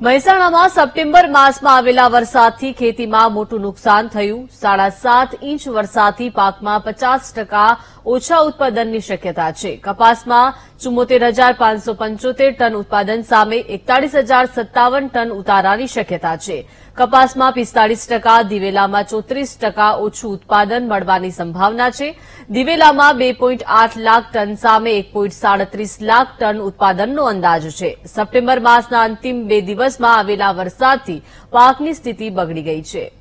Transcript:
મહેસાણામાં સપ્ટેમ્બર માસમાં આવેલા વરસાદથી ખેતીમાં મોટું નુકસાન થયું. સાડા સાત ઇંચ વરસાદથી પાકમાં પચાસ ટકા ઓછા ઉત્પાદનની શક્યતા છે. કપાસમાં ચુમ્મોતેર હજાર પાંચસો પંચોતેર ટન ઉત્પાદન સામે એકતાળીસ હજાર સત્તાવન ટન ઉતારાની શક્યતા છે. કપાસમાં પિસ્તાળીસ ટકા, દિવેલામાં ચોત્રીસ ટકા ઓછું ઉત્પાદન મળવાની સંભાવના છે. દિવેલામાં બે આઠ લાખ ટન સામે એક સાડત્રીસ લાખ ટન ઉત્પાદનનો અંદાજ છે. સપ્ટેમ્બર માસના અંતિમ બે દિવસમાં આવેલા વરસાદથી પાકની સ્થિતિ બગડી ગઈ છે.